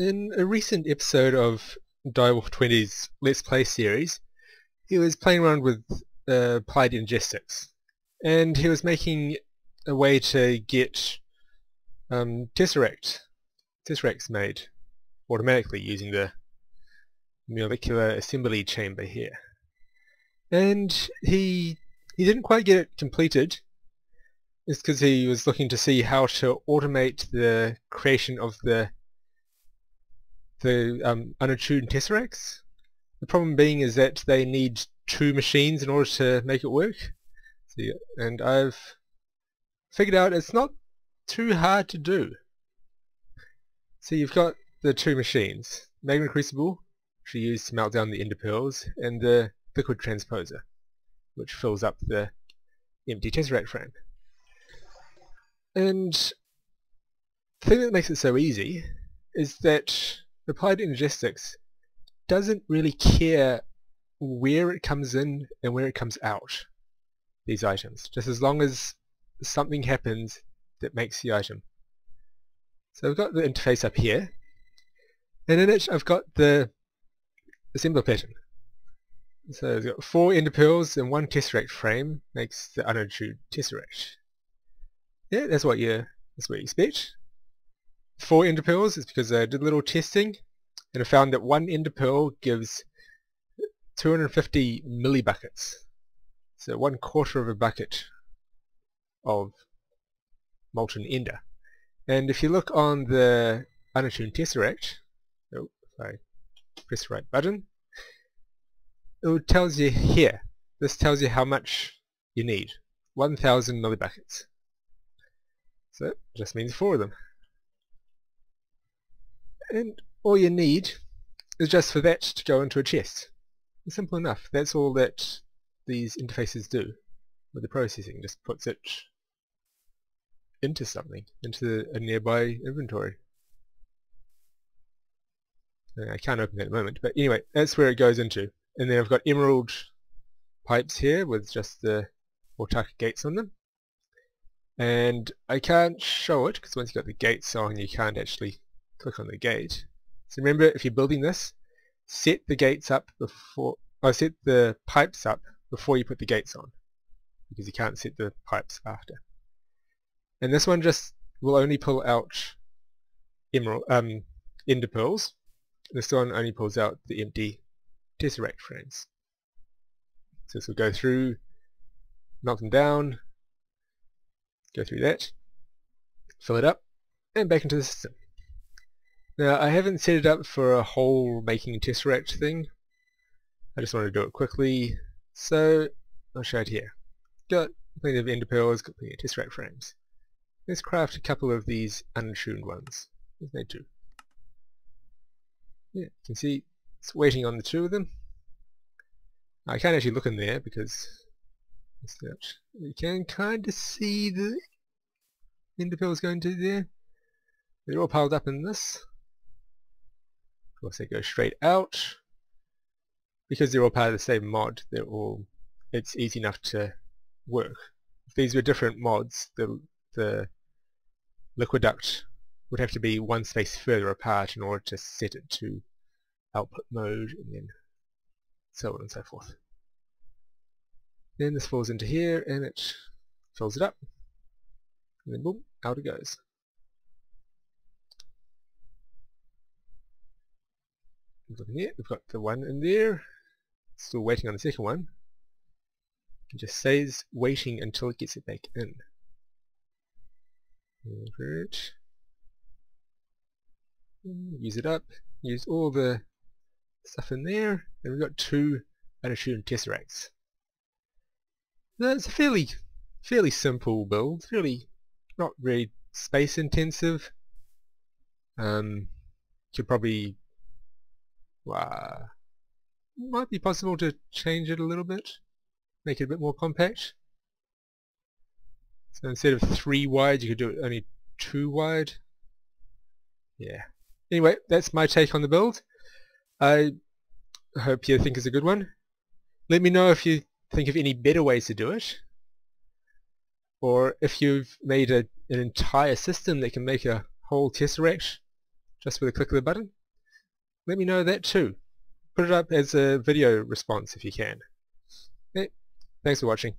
In a recent episode of Direwolf 20's Let's Play series, he was playing around with uh, applied energistics, and he was making a way to get um, tesseract tesseracts made automatically using the molecular assembly chamber here. And he he didn't quite get it completed. It's because he was looking to see how to automate the creation of the the um, unattuned tesseracts. The problem being is that they need two machines in order to make it work. See, and I've figured out it's not too hard to do. So you've got the two machines, Magma Crucible, which you use to melt down the ender pearls, and the liquid transposer, which fills up the empty tesseract frame. And the thing that makes it so easy is that applied energistics doesn't really care where it comes in and where it comes out, these items, just as long as something happens that makes the item. So I've got the interface up here, and in it I've got the assembler pattern. So I've got four ender pearls and one tesseract frame makes the unattuned tesseract. Yeah, that's what you that's what you expect. Four ender pearls is because I did a little testing and I found that one ender pearl gives 250 millibuckets. So one quarter of a bucket of molten ender. And if you look on the unattuned tesseract, oh, sorry, press the right button, it tells you here, this tells you how much you need, 1000 millibuckets. So it just means four of them. And all you need is just for that to go into a chest. It's simple enough. That's all that these interfaces do with the processing. Just puts it into something, into a nearby inventory. Uh, I can't open that at the moment, but anyway, that's where it goes into. And then I've got emerald pipes here with just the Autarchic gates on them. And I can't show it because once you've got the gates on you can't actually click on the gate. So remember if you're building this, set the gates up before, or set the pipes up before you put the gates on because you can't set the pipes after. And this one just will only pull out emerald, um, ender pearls. This one only pulls out the empty tesseract frames. So this will go through, knock them down, go through that, fill it up, and back into the system. Now I haven't set it up for a whole making tesseract thing. I just want to do it quickly, so I'll show it here. Got plenty of ender pearls, got plenty of tesseract frames. Let's craft a couple of these untuned ones. Let's make two. Yeah, you can see it's waiting on the two of them. I can't actually look in there because you can kind of see the ender pearls going to there. They're all piled up in this. Of course they go straight out. Because they're all part of the same mod, they're all it's easy enough to work. If these were different mods, the the liquiduct would have to be one space further apart in order to set it to output mode and then so on and so forth. Then this falls into here and it fills it up and then boom, out it goes. Looking here, we've got the one in there, still waiting on the second one. It just says waiting until it gets it back in. Convert. Use it up. Use all the stuff in there. And we've got two unattuned tesseracts. That's a fairly, fairly simple build. Really not very space intensive. Um, could probably, uh, might be possible to change it a little bit, make it a bit more compact. So instead of three wide, you could do it only two wide. Yeah. Anyway, that's my take on the build. I hope you think it's a good one. Let me know if you think of any better ways to do it. Or if you've made a, an entire system that can make a whole tesseract just with a click of the button, let me know that too. Put it up as a video response if you can. Thanks for watching.